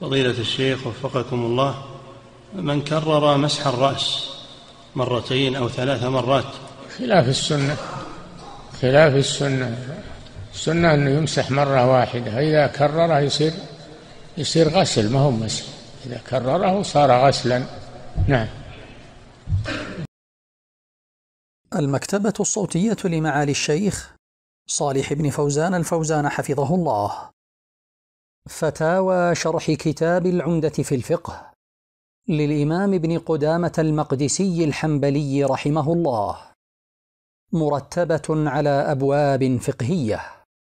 فضيلة الشيخ وفقكم الله من كرر مسح الرأس مرتين أو ثلاث مرات. خلاف السنة خلاف السنة السنة أنه يمسح مرة واحدة إذا كرره يصير يصير غسل ما هو مسح. إذا كرره صار غسلا. نعم. المكتبة الصوتية لمعالي الشيخ صالح بن فوزان الفوزان حفظه الله. فتاوى شرح كتاب العمدة في الفقه للإمام ابن قدامة المقدسي الحنبلي رحمه الله مرتبة على أبواب فقهية.